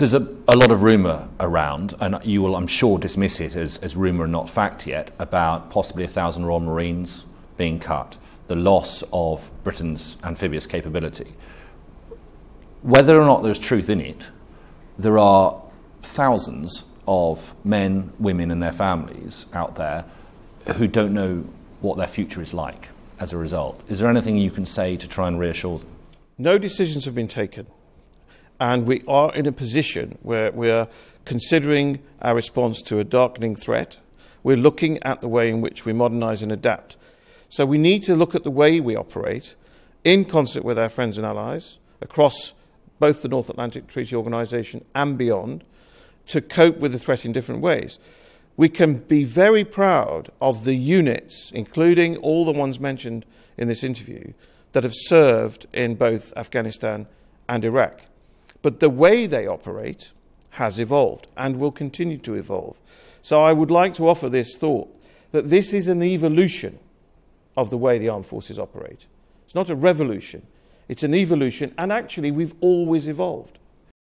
There's a, a lot of rumour around, and you will, I'm sure, dismiss it as, as rumour and not fact yet, about possibly a thousand Royal Marines being cut, the loss of Britain's amphibious capability. Whether or not there's truth in it, there are thousands of men, women, and their families out there who don't know what their future is like as a result. Is there anything you can say to try and reassure them? No decisions have been taken and we are in a position where we are considering our response to a darkening threat. We're looking at the way in which we modernize and adapt. So we need to look at the way we operate in concert with our friends and allies across both the North Atlantic Treaty Organization and beyond to cope with the threat in different ways. We can be very proud of the units, including all the ones mentioned in this interview, that have served in both Afghanistan and Iraq. But the way they operate has evolved and will continue to evolve. So I would like to offer this thought that this is an evolution of the way the armed forces operate. It's not a revolution, it's an evolution, and actually, we've always evolved.